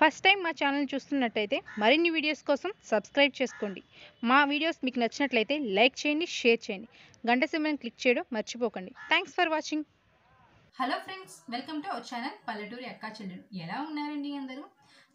First time మా channel చూస్తున్నట్టయితే మరిన్ని వీడియోస్ కోసం సబ్స్క్రైబ్ చేసుకోండి. మా వీడియోస్ మీకు నచ్చినట్లయితే లైక్ చేయండి షేర్ చేయండి. గంట సింబల్ని క్లిక్ చేయడం మర్చిపోకండి. Thanks for watching. Hello friends welcome to our channel పల్లెటూరి అక్కా చెల్లెలు. ఎలా ఉన్నారండి అందరూ?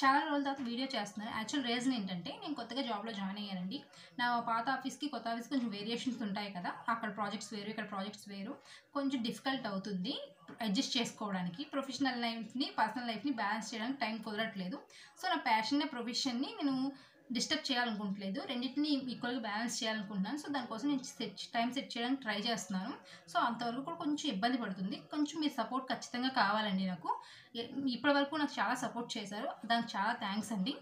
చాలా రోజుల తర్వాత వీడియో చేస్తున్నాను యాక్చువల్ రీజన్ ఏంటంటే నేను కొత్తగా జాబ్లో జాయిన్ అయ్యానండి. నా పాత ఆఫీస్కి కొత్త ఆఫీస్కి కొంచెం వేరియేషన్స్ ఉంటాయి కదా. అక్కడ ప్రాజెక్ట్స్ వేరు ఇక్కడ ప్రాజెక్ట్స్ వేరు. కొంచెం డిఫికల్ట్ అవుతుంది అడ్జస్ట్ చేసుకోవడానికి. ప్రొఫెషనల్ లైఫ్ని పర్సనల్ లైఫ్ని బ్యాలెన్స్ చేయడానికి టైం కుదరట్లేదు. సో నా ప్యాషన్ ప్రొఫెషన్ని నేను డిస్టర్బ్ చేయాలనుకుంటలేదు. రెండింటిని ఈక్వల్గా బ్యాలెన్స్ చేయాలనుకుంటున్నాను. సో దానికోసం నేను సెట్ టైం సెట్ చేయడానికి ట్రై చేస్తున్నాను. సో అంతవరకు కూడా కొంచెం ఇబ్బంది పడుతుంది. కొంచెం మీ సపోర్ట్ ఖచ్చితంగా కావాలండి నాకు. ఇప్పటివరకు నాకు చాలా సపోర్ట్ చేశారు. దానికి చాలా థ్యాంక్స్ అండి.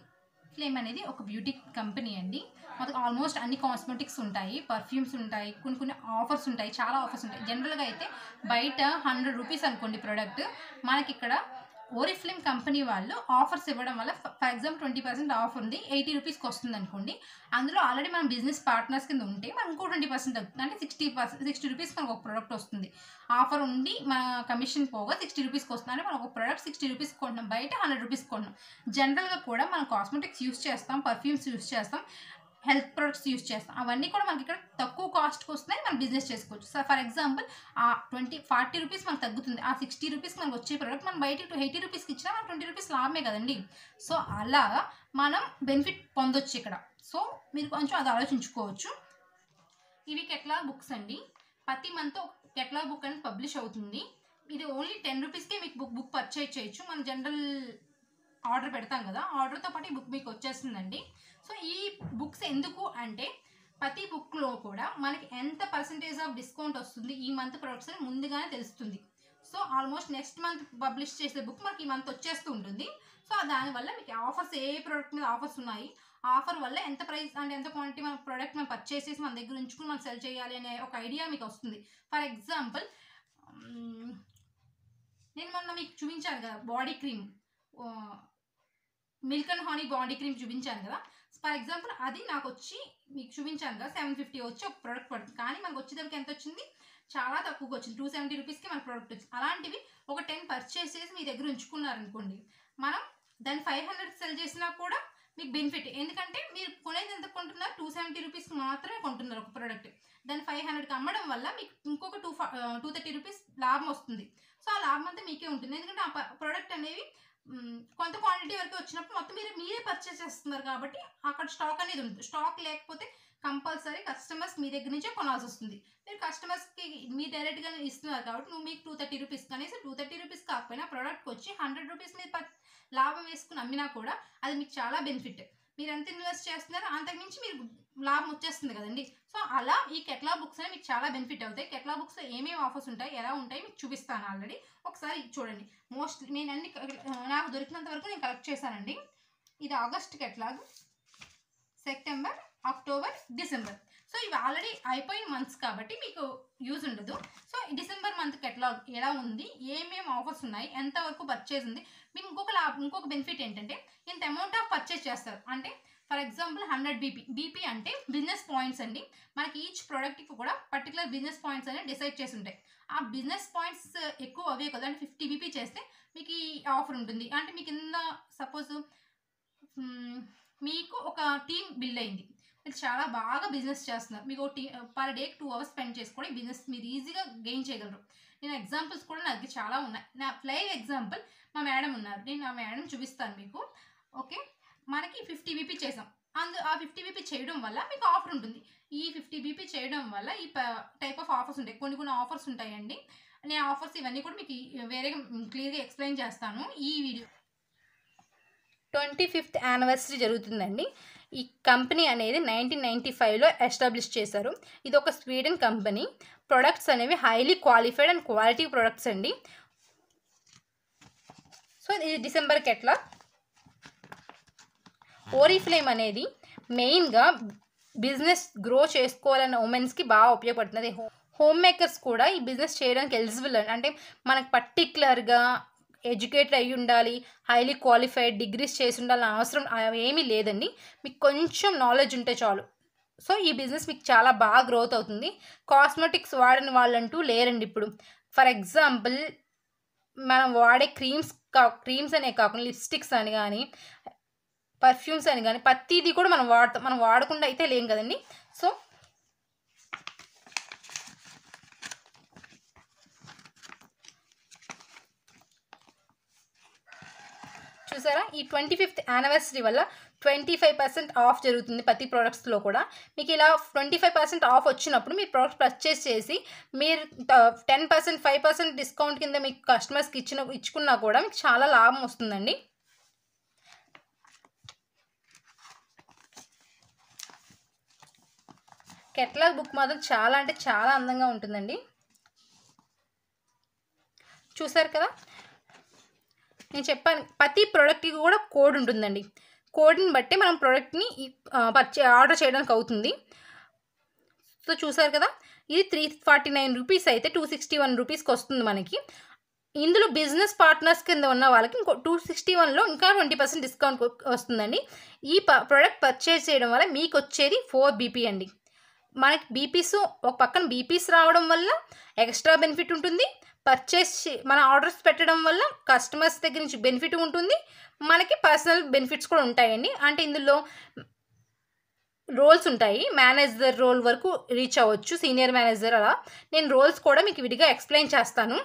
ఫ్లేమ్ అనేది ఒక బ్యూటీ కంపెనీ అండి. మనకు ఆల్మోస్ట్ అన్ని కాస్మెటిక్స్ ఉంటాయి. పర్ఫ్యూమ్స్ ఉంటాయి. కొన్ని కొన్ని ఆఫర్స్ ఉంటాయి. చాలా ఆఫర్స్ ఉంటాయి. జనరల్గా అయితే బయట హండ్రెడ్ రూపీస్ అనుకోండి ప్రోడక్ట్. మనకి ఇక్కడ ఓరిఫ్లేమ్ కంపెనీ వాళ్ళు ఆఫర్స్ ఇవ్వడం వల్ల for example twenty percent offer ఉంది ఎయిటీ రూపీస్కి వస్తుంది అనుకోండి అందులో ఆల్రెడీ మనం బిజినెస్ పార్ట్నర్స్ కింద ఉంటే మనకు ఇంకో ట్వంటీ పర్సెంట్ అవుతుంది అంటే సిక్స్టీ పర్సెంట్ సిక్స్టీ రూపీస్ మనకు ఒక ప్రోడక్ట్ వస్తుంది. ఆఫర్ ఉండి మన కమిషన్ పోగా సిక్స్టీ రూపీస్కి వస్తుంది అంటే మనం ఒక ప్రోడక్ట్ సిక్స్టీ రూపీస్ కొంటున్నాం బయట హండ్రెడ్ రూపీస్ కొంటున్నాం జనరల్గా కూడా మనం కాస్మెటిక్స్ యూస్ చేస్తాం పర్ఫ్యూమ్స్ యూస్ చేస్తాం హెల్త్ ప్రొడక్ట్స్ యూస్ చేస్తాం. అవన్నీ కూడా మనకి ఇక్కడ తక్కువ కాస్ట్కి వస్తున్నాయి. మనం బిజినెస్ చేసుకోవచ్చు. సో ఫర్ ఎగ్జాంపుల్ ఆ ట్వంటీ ఫార్టీ రూపీస్ మనకు తగ్గుతుంది. ఆ సిక్స్టీ రూపీస్ మనకు వచ్చే ప్రోడక్ట్ మనం బయట ఎయిటీ రూపీస్కి ఇచ్చినా మనం ట్వంటీ రూపీస్ లాభమే కదండి. సో అలా మనం బెనిఫిట్ పొందొచ్చు ఇక్కడ. సో మీరు కొంచెం అది ఆలోచించుకోవచ్చు. ఇవి కెట్లాగ్ బుక్స్ అండి. ప్రతి మంత్ కెట్లాగ్ బుక్ అనేది పబ్లిష్ అవుతుంది. ఇది ఓన్లీ టెన్ రూపీస్కే మీకు బుక్ బుక్ పర్చేజ్ చేయొచ్చు. మనం జనరల్ ఆర్డర్ పెడతాం కదా. ఆర్డర్తో పాటు ఈ బుక్ మీకు వచ్చేస్తుందండి. సో ఈ బుక్స్ ఎందుకు అంటే ప్రతి బుక్లో కూడా మనకి ఎంత పర్సంటేజ్ ఆఫ్ డిస్కౌంట్ వస్తుంది ఈ మంత్ ప్రొడక్ట్స్ అని ముందుగానే తెలుస్తుంది. So almost next month publish చేసే బుక్ మనకి ఈ మంత్ వచ్చేస్తూ ఉంటుంది. సో దానివల్ల మీకు ఆఫర్స్ ఏ ప్రోడక్ట్ మీద ఆఫర్స్ ఉన్నాయి ఆఫర్ వల్ల ఎంత ప్రైస్ అంటే ఎంత క్వాంటిటీ మన ప్రోడక్ట్ మనం పర్చేస్ చేసి మన దగ్గర ఉంచుకుని మనం సెల్ చేయాలి అనే ఒక ఐడియా మీకు వస్తుంది. ఫర్ ఎగ్జాంపుల్ నేను మొన్న మీకు చూపించాను కదా body cream milk and honey body cream చూపించాను కదా. ఫర్ ఎగ్జాంపుల్ అది నాకు వచ్చి మీకు చూపించాను కదా సెవెన్ ఫిఫ్టీ వచ్చి ఒక ప్రోడక్ట్ పడుతుంది. కానీ మనకు వచ్చేదానికి ఎంత వచ్చింది? చాలా తక్కువగా వచ్చింది. టూ సెవెంటీ రూపీస్కి మన ప్రోడక్ట్ వచ్చింది. అలాంటివి ఒక టెన్ పర్చేస్ చేసి మీ దగ్గర ఉంచుకున్నారనుకోండి మనం దాన్ని ఫైవ్ హండ్రెడ్ సెల్ చేసినా కూడా మీకు బెనిఫిట్ ఎందుకంటే మీరు కొనేది ఎంత కొంటున్నారు? టూ సెవెంటీ రూపీస్కి మాత్రమే కొంటున్నారు ఒక ప్రోడక్ట్ దాన్ని ఫైవ్ హండ్రెడ్కి అమ్మడం వల్ల మీకు ఇంకొక టూ టూ థర్టీ రూపీస్ లాభం వస్తుంది. సో ఆ లాభం అంతా మీకే ఉంటుంది. ఎందుకంటే ఆ ప్రోడక్ట్ అనేవి కొంత క్వాంటిటీ వరకు వచ్చినప్పుడు మొత్తం మీరు మీరే పర్చేస్ చేస్తున్నారు కాబట్టి అక్కడ స్టాక్ అనేది ఉంటుంది స్టాక్ లేకపోతే కంపల్సరీ కస్టమర్స్ మీ దగ్గర నుంచే కొనాల్సి వస్తుంది. మీరు కస్టమర్స్కి మీ డైరెక్ట్గా ఇస్తున్నారు కాబట్టి నువ్వు మీకు టూ థర్టీ రూపీస్ కనీసం టూ థర్టీ రూపీస్ కాకపోయినా ప్రోడక్ట్కి వచ్చి హండ్రెడ్ రూపీస్ మీరు లాభం వేసుకుని అమ్మినా కూడా అది మీకు చాలా బెనిఫిట్ మీరు ఎంత ఇన్వెస్ట్ చేస్తున్నారో అంతకుమించి మీరు లాభం వచ్చేస్తుంది కదండి. సో అలా ఈ కెట్లా బుక్స్ అనేవి మీకు చాలా బెనిఫిట్ అవుతాయి. కెట్లా బుక్స్ ఏమేమి ఆఫర్స్ ఉంటాయి ఎలా ఉంటాయి మీకు చూపిస్తాను ఆల్రెడీ. ఒకసారి చూడండి. మోస్ట్లీ నేను అన్ని నాకు దొరికినంత వరకు నేను కలెక్ట్ చేశానండి. ఇది August catalogue September October December. So ఇవి ఆల్రెడీ అయిపోయిన మంత్స్ కాబట్టి మీకు యూజ్ ఉండదు. సో డిసెంబర్ మంత్ ఎట్లా ఎలా ఉంది? ఏమేమి ఆఫర్స్ ఉన్నాయి? ఎంతవరకు పర్చేజ్ ఉంది? మీకు ఇంకొక లాభ ఇంకొక బెనిఫిట్ ఏంటంటే ఇంత అమౌంట్ ఆఫ్ పర్చేజ్ చేస్తారు. అంటే for example hundred BP BP అంటే బిజినెస్ పాయింట్స్ అండి. మనకి ఈచ్ ప్రోడక్ట్కి కూడా పర్టికులర్ బిజినెస్ పాయింట్స్ అనేవి డిసైడ్ చేసి ఉంటాయి ఆ బిజినెస్ పాయింట్స్ ఎక్కువ అవే కదా అంటే ఫిఫ్టీ బీపీ చేస్తే మీకు ఈ ఆఫర్ ఉంటుంది. అంటే మీకు కింద సపోజ్ మీకు ఒక టీం బిల్డ్ అయింది. మీరు చాలా బాగా బిజినెస్ చేస్తున్నారు. మీకు టీ పర్ డేకి టూ అవర్స్ స్పెండ్ చేసుకొని బిజినెస్ మీరు ఈజీగా గెయిన్ చేయగలరు. నేను ఎగ్జాంపుల్స్ కూడా నాకు చాలా ఉన్నాయి. నా లైవ్ ఎగ్జాంపుల్ మా మేడం ఉన్నారు. నేను ఆ మేడం చూపిస్తాను మీకు. ఓకే మనకి ఫిఫ్టీ బీపీ చేసాం. అందు ఆ ఫిఫ్టీ బీపీ చేయడం వల్ల మీకు ఆఫర్ ఉంటుంది. ఈ ఫిఫ్టీ బీపీ చేయడం వల్ల ఈ టైప్ ఆఫ్ ఆఫర్స్ ఉంటాయి. కొన్ని కొన్ని ఆఫర్స్ ఉంటాయండి. నేను ఆఫర్స్ ఇవన్నీ కూడా మీకు వేరేగా క్లియర్గా ఎక్స్ప్లెయిన్ చేస్తాను ఈ వీడియో. ట్వంటీ ఫిఫ్త్ యానివర్సరీ జరుగుతుందండి. ఈ కంపెనీ అనేది నైన్టీన్ నైంటీ ఫైవ్లో ఎస్టాబ్లిష్ చేశారు. ఇది ఒక స్వీడన్ కంపెనీ. ప్రొడక్ట్స్ అనేవి highly qualified and quality products అండి. సో ఇది డిసెంబర్కి ఎట్లా? ఓరిఫ్లేమ్ అనేది మెయిన్గా బిజినెస్ గ్రో చేసుకోవాలన్న ఉమెన్స్కి బాగా ఉపయోగపడుతుంది. హో హోమ్ మేకర్స్ కూడా ఈ బిజినెస్ చేయడానికి ఎలిజిబుల్ అంటే మనకు పర్టిక్యులర్గా ఎడ్యుకేటెడ్ అయి ఉండాలి హైలీ క్వాలిఫైడ్ డిగ్రీస్ చేసి ఉండాలని అవసరం ఏమీ లేదండి. మీకు కొంచెం నాలెడ్జ్ ఉంటే చాలు. సో ఈ బిజినెస్ మీకు చాలా బాగా గ్రోత్ అవుతుంది. కాస్మెటిక్స్ వాడని వాళ్ళంటూ లేరండి ఇప్పుడు. ఫర్ ఎగ్జాంపుల్ మనం వాడే క్రీమ్స్ క్రీమ్స్ అనే కాకుండా లిప్స్టిక్స్ అని కానీ పర్ఫ్యూమ్స్ అని కానీ ప్రతిదీ కూడా మనం వాడతాం మనం వాడకుండా అయితే లేం కదండి. సో చూసారా? ఈ ట్వంటీ ఫిఫ్త్ యానివర్సరీ వల్ల ట్వంటీ ఫైవ్ పర్సెంట్ ఆఫ్ జరుగుతుంది ప్రతి ప్రోడక్ట్స్లో కూడా. మీకు ఇలా ట్వంటీ ఫైవ్ పర్సెంట్ ఆఫ్ వచ్చినప్పుడు మీరు ప్రోడక్ట్ పర్చేస్ చేసి మీరు ten percent five percent discount కింద మీకు కస్టమర్స్కి ఇచ్చిన ఇచ్చుకున్నా కూడా మీకు చాలా లాభం వస్తుందండి. కెట్లాగ్ బుక్ మాత్రం చాలా అంటే చాలా అందంగా ఉంటుందండి. చూసారు కదా? నేను చెప్పాను ప్రతి ప్రోడక్ట్కి కూడా కోడ్ ఉంటుందండి. కోడ్ని బట్టి మనం ప్రోడక్ట్ని పర్చే ఆర్డర్ చేయడానికి అవుతుంది. సో చూసారు కదా? ఇది త్రీ ఫార్టీ నైన్ రూపీస్ అయితే టూ సిక్స్టీ వన్ రూపీస్కి వస్తుంది మనకి. ఇందులో బిజినెస్ పార్ట్నర్స్ కింద ఉన్న వాళ్ళకి ఇంకో టూ సిక్స్టీ వన్లో ఇంకా ట్వంటీ పర్సెంట్ డిస్కౌంట్ వస్తుందండి. ఈ ప ప్రోడక్ట్ పర్చేస్ చేయడం వల్ల మీకు వచ్చేది ఫోర్ బీపీ అండి. మనకి బీపీస్ ఒక పక్కన బీపీస్ రావడం వల్ల ఎక్స్ట్రా బెనిఫిట్ ఉంటుంది. పర్చేస్ మన ఆర్డర్స్ పెట్టడం వల్ల కస్టమర్స్ దగ్గర నుంచి బెనిఫిట్ ఉంటుంది. మనకి పర్సనల్ బెనిఫిట్స్ కూడా ఉంటాయండి. అంటే ఇందులో రోల్స్ ఉంటాయి. మేనేజర్ రోల్ వరకు రీచ్ అవ్వచ్చు. సీనియర్ మేనేజర్ అలా. నేను రోల్స్ కూడా మీకు విడిగా ఎక్స్ప్లెయిన్ చేస్తాను.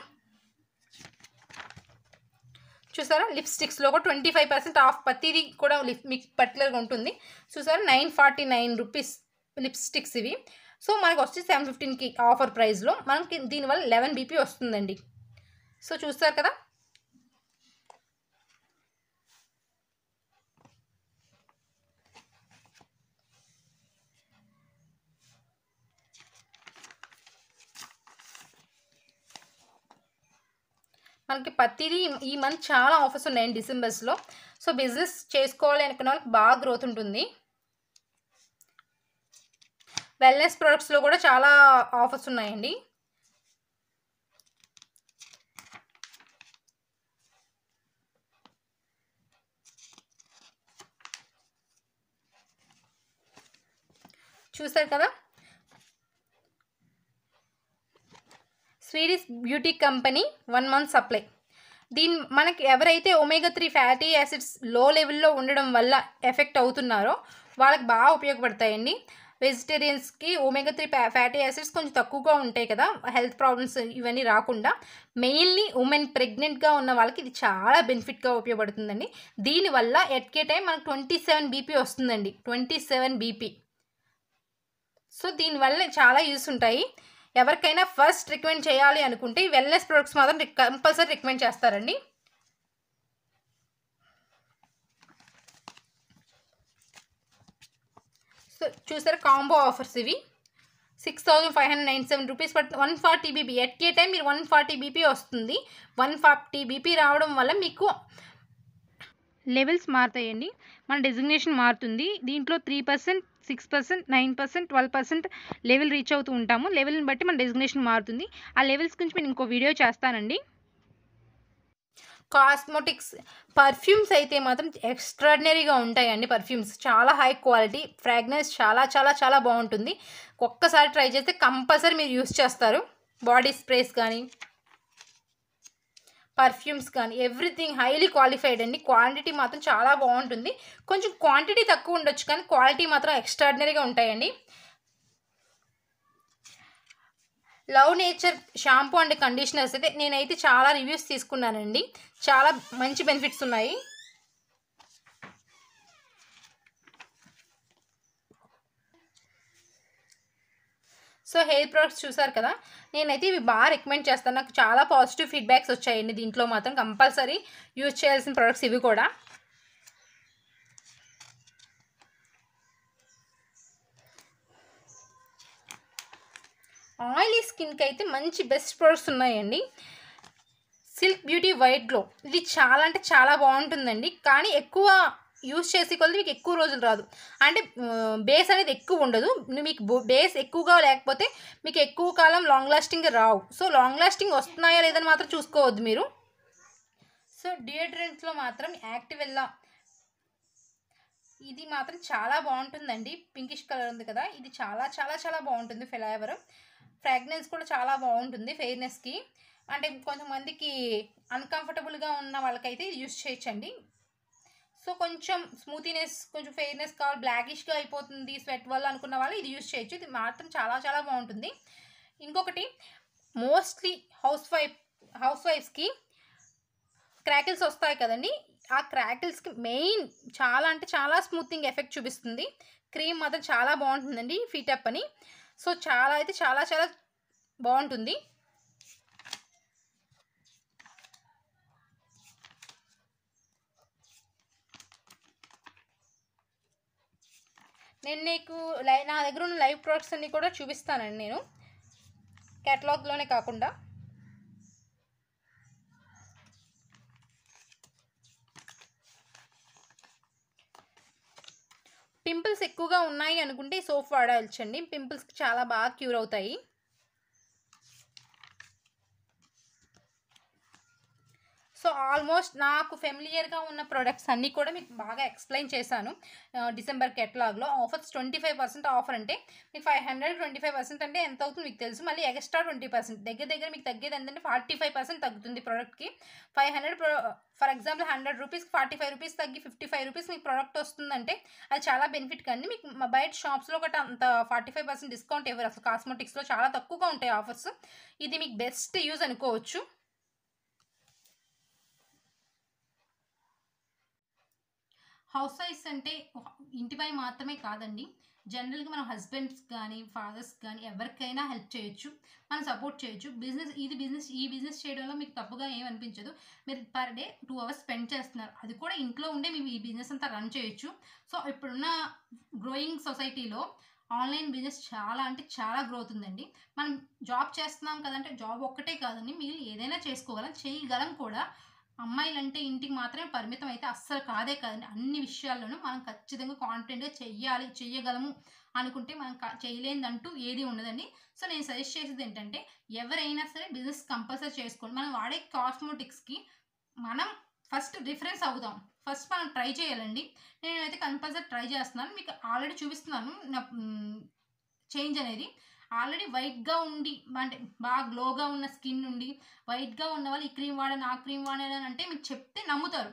చూసారా? లిప్స్టిక్స్లో కూడా ట్వంటీ ఫైవ్ పర్సెంట్ ఆఫ్ ప్రతిదీ కూడా లిప్ మీకు పర్టికులర్గా ఉంటుంది. చూసారా? Nine forty nine rupees lipsticks ఇవి. సో మనకు వచ్చి సెవెన్ ఫిఫ్టీన్కి ఆఫర్ ప్రైస్లో మనకి దీనివల్ల లెవెన్ బీపీ వస్తుందండి. సో చూస్తారు కదా? మనకి ప్రతిదీ ఈ మంత్ చాలా ఆఫర్స్ ఉన్నాయండి డిసెంబర్స్లో. సో బిజినెస్ చేసుకోవాలి అనుకున్న వాళ్ళకి బాగా గ్రోత్ ఉంటుంది. వెల్నెస్ ప్రొడక్ట్స్లో కూడా చాలా ఆఫర్స్ ఉన్నాయండి. చూసారు కదా? Swedish beauty company one month supply. దీని మనకి ఎవరైతే ఒమేగా త్రీ ఫ్యాటీ యాసిడ్స్లో లెవెల్లో ఉండడం వల్ల ఎఫెక్ట్ అవుతున్నారో వాళ్ళకి బాగా ఉపయోగపడతాయండి. వెజిటేరియన్స్కి ఒమేగా త్రీ ఫ్యాటీ యాసిడ్స్ కొంచెం తక్కువగా ఉంటాయి కదా హెల్త్ ప్రాబ్లమ్స్ ఇవన్నీ రాకుండా మెయిన్లీ ఉమెన్ ప్రెగ్నెంట్గా ఉన్న వాళ్ళకి ఇది చాలా బెనిఫిట్గా ఉపయోగపడుతుందండి. దీనివల్ల ఎట్కే టైం మనకు ట్వంటీ సెవెన్ బీపీ వస్తుందండి ట్వంటీ సెవెన్ బీపీ సో దీనివల్ల చాలా యూస్ ఉంటాయి. ఎవరికైనా ఫస్ట్ రికమెండ్ చేయాలి అనుకుంటే ఈ వెల్నెస్ ప్రొడక్ట్స్ మాత్రం కంపల్సరీ రికమెండ్ చేస్తారండి. సో చూసారా కాంబో ఆఫర్స్ ఇవి. Six thousand five hundred ninety seven rupees పట్ one forty BP. At a time మీరు వన్ ఫార్టీ బీపీ వస్తుంది. వన్ ఫార్టీ బీపీ రావడం వల్ల మీకు లెవెల్స్ మారుతాయండి. మన డెసిగ్నేషన్ మారుతుంది. దీంట్లో three percent six percent nine percent twelve percent level reach అవుతూ ఉంటాము. లెవెల్ని బట్టి మన డెసిగ్నేషన్ మారుతుంది. ఆ లెవెల్స్ గురించి నేను ఇంకో వీడియో చేస్తానండి. కాస్మోటిక్స్ పర్ఫ్యూమ్స్ అయితే మాత్రం ఎక్స్ట్రాడినరీగా ఉంటాయండి పర్ఫ్యూమ్స్. చాలా హై క్వాలిటీ ఫ్రాగ్నెన్స్ చాలా చాలా చాలా బాగుంటుంది. ఒక్కసారి ట్రై చేస్తే కంపల్సరీ మీరు యూస్ చేస్తారు. బాడీ స్ప్రేస్ కానీ పర్ఫ్యూమ్స్ కానీ ఎవ్రీథింగ్ హైలీ క్వాలిఫైడ్ అండి. క్వాంటిటీ మాత్రం చాలా బాగుంటుంది. కొంచెం క్వాంటిటీ తక్కువ ఉండొచ్చు కానీ క్వాలిటీ మాత్రం ఎక్స్ట్రాడినరీగా ఉంటాయండి. Love nature shampoo and conditioners అయితే నేనైతే చాలా రివ్యూస్ తీసుకున్నానండి. చాలా మంచి బెనిఫిట్స్ ఉన్నాయి. సో హెయిర్ ప్రొడక్ట్స్ చూసారు కదా? నేనైతే ఇవి బాగా రికమెండ్ చేస్తాను. నాకు చాలా పాజిటివ్ ఫీడ్బ్యాక్స్ వచ్చాయండి దీంట్లో మాత్రం కంపల్సరీ యూజ్ చేయాల్సిన ప్రొడక్ట్స్ ఇవి కూడా. ఆయిలీ స్కిన్కి అయితే మంచి బెస్ట్ ప్రొడక్ట్స్ ఉన్నాయండి. Silk beauty white glow. ఇది చాలా అంటే చాలా బాగుంటుందండి. కానీ ఎక్కువ యూస్ చేసే కొద్ది మీకు ఎక్కువ రోజులు రాదు. అంటే బేస్ అనేది ఎక్కువ ఉండదు. మీకు బేస్ ఎక్కువగా లేకపోతే మీకు ఎక్కువ కాలం లాంగ్ లాస్టింగ్ రావు. సో లాంగ్ లాస్టింగ్ వస్తున్నాయా లేదని మాత్రం చూసుకోవద్దు మీరు. సో డియోడ్రెంట్స్లో మాత్రం యాక్టివెల్లా. ఇది మాత్రం చాలా బాగుంటుందండి. పింకిష్ కలర్ ఉంది కదా. ఇది చాలా చాలా చాలా బాగుంటుంది ఫ్లేవర్. ఫ్రాగ్రెన్స్ కూడా చాలా బాగుంటుంది ఫెయిర్నెస్కి. అంటే కొంతమందికి అన్కంఫర్టబుల్గా ఉన్న వాళ్ళకైతే యూజ్ యూస్ చేయొచ్చండి. సో కొంచెం స్మూతీనెస్ కొంచెం ఫెయిర్నెస్ కావాలి బ్లాకిష్గా అయిపోతుంది స్వెట్ వల్ల అనుకున్న వాళ్ళు ఇది యూస్ చేయొచ్చు. ఇది మాత్రం చాలా చాలా బాగుంటుంది. ఇంకొకటి మోస్ట్లీ హౌస్ వైఫ్ హౌస్ వైఫ్స్కి క్రాకిల్స్ వస్తాయి కదండి. ఆ క్రాకిల్స్కి మెయిన్ చాలా అంటే చాలా స్మూతింగ్ ఎఫెక్ట్ చూపిస్తుంది. క్రీమ్ మాత్రం చాలా బాగుంటుందండి ఫీటప్ అని. సో చాలా అయితే చాలా చాలా బాగుంటుంది. నేను నీకు లై నా దగ్గర ఉన్న లైవ్ ప్రోడక్ట్స్ అన్నీ కూడా చూపిస్తానండి నేను. కేటలాగ్లోనే కాకుండా. పింపుల్స్ ఎక్కువగా ఉన్నాయి అనుకుంటే ఈ సోప్ వాడవచ్చండి పింపుల్స్కి చాలా బాగా క్యూర్ అవుతాయి. సో ఆల్మోస్ట్ నాకు ఫెమిలియర్గా ఉన్న ప్రొడక్ట్స్ అన్నీ కూడా మీకు బాగా ఎక్స్ప్లెయిన్ చేశాను. December కెటలాగ్లో offers twenty five percent offer అంటే మీకు five hundred twenty five percent అంటే ఎంత అవుతుంది మీకు తెలుసు. మళ్ళీ ఎక్స్ట్రా ట్వంటీ పర్సెంట్. దగ్గర దగ్గర మీకు తగ్గేది ఏంటంటే ఫార్టీ ఫైవ్ పర్సెంట్ తగ్గుతుంది ప్రోడక్ట్కి. Five hundred pro for example hundred రూపీస్కి ఫార్టీ ఫైవ్ రూపీస్ తగ్గి ఫిఫ్టీ ఫైవ్ రూపీస్ మీకు ప్రోడక్ట్ వస్తుందంటే అది చాలా బెనిఫిట్ కానీ మీకు బయట షాప్స్లో ఒకటి అంత ఫార్టీ ఫైవ్ పర్సెంట్ డిస్కౌంట్ ఇవ్వరు. అసలు కాస్మెటిక్స్లో చాలా తక్కువగా ఉంటాయి ఆఫర్స్. ఇది మీకు బెస్ట్ యూజ్ అనుకోవచ్చు. హౌస్ వైఫ్స్ అంటే ఇంటిపై మాత్రమే కాదండి. జనరల్గా మనం హస్బెండ్స్ కానీ ఫాదర్స్ కానీ ఎవరికైనా హెల్ప్ చేయొచ్చు మనం సపోర్ట్ చేయొచ్చు. బిజినెస్ ఇది బిజినెస్ ఈ బిజినెస్ చేయడంలో మీకు తప్పుగా ఏం అనిపించదు. మీరు per day two hours spend చేస్తున్నారు. అది కూడా ఇంట్లో ఉండే మేము ఈ బిజినెస్ అంతా రన్ చేయొచ్చు. సో ఇప్పుడున్న గ్రోయింగ్ సొసైటీలో ఆన్లైన్ బిజినెస్ చాలా అంటే చాలా గ్రోత్ ఉందండి. మనం జాబ్ చేస్తున్నాం కదంటే జాబ్ ఒక్కటే కాదండి. మీరు ఏదైనా చేసుకోగలం చేయగలం కూడా. అమ్మాయిలంటే ఇంటికి మాత్రమే పరిమితం అయితే అస్సలు కాదే కదండి. అన్ని విషయాల్లోనూ మనం ఖచ్చితంగా కాన్ఫిడెంట్గా చెయ్యాలి చెయ్యగలము అనుకుంటే మనం చేయలేదంటూ ఏది ఉండదండి. సో నేను సజెస్ట్ చేసేది ఏంటంటే ఎవరైనా సరే బిజినెస్ కంపల్సరీ చేసుకోండి మనం వాడే కాస్మోటిక్స్కి మనం ఫస్ట్ డిఫరెన్స్ అవుదాం. ఫస్ట్ మనం ట్రై చేయాలండి. నేనైతే కంపల్సరీ ట్రై చేస్తున్నాను. మీకు ఆల్రెడీ చూపిస్తున్నాను. నా చేంజ్ అనేది. ఆల్రెడీ వైట్గా ఉండి అంటే బాగా గ్లోగా ఉన్న స్కిన్ ఉండి వైట్గా ఉన్న వాళ్ళు ఈ క్రీమ్ వాడాను ఆ క్రీమ్ వాడాను అంటే మీకు చెప్తే నమ్ముతారు.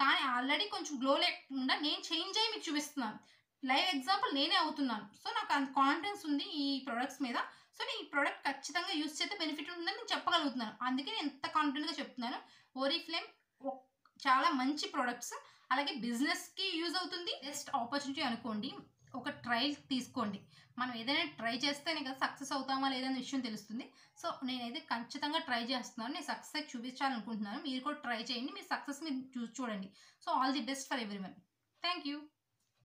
కానీ ఆల్రెడీ కొంచెం గ్లో లేకుండా నేను చేంజ్ అయ్యి మీకు చూపిస్తున్నాను. లైవ్ ఎగ్జాంపుల్ నేనే అవుతున్నాను. సో నాకు అంత కాన్ఫిడెన్స్ ఉంది ఈ ప్రొడక్ట్స్ మీద. సో నేను ఈ ప్రోడక్ట్ ఖచ్చితంగా యూస్ చేస్తే బెనిఫిట్ ఉందని నేను చెప్పగలుగుతున్నాను. అందుకే నేను ఎంత కాన్ఫిడెంట్గా చెప్తున్నాను. ఓరిఫ్లేమ్ చాలా మంచి ప్రొడక్ట్స్ అలాగే బిజినెస్కి యూజ్ అవుతుంది. బెస్ట్ ఆపర్చునిటీ అనుకోండి. ఒక ట్రయల్ తీసుకోండి. మనం ఏదైనా ట్రై చేస్తేనే కదా సక్సెస్ అవుతామా లేదనే విషయం తెలుస్తుంది. సో నేనైతే ఖచ్చితంగా ట్రై చేస్తున్నాను. నేను సక్సెస్ చూపించాలనుకుంటున్నాను. మీరు కూడా ట్రై చేయండి. మీరు సక్సెస్ మీరు చూ చూడండి. So all the best for everyone thank you.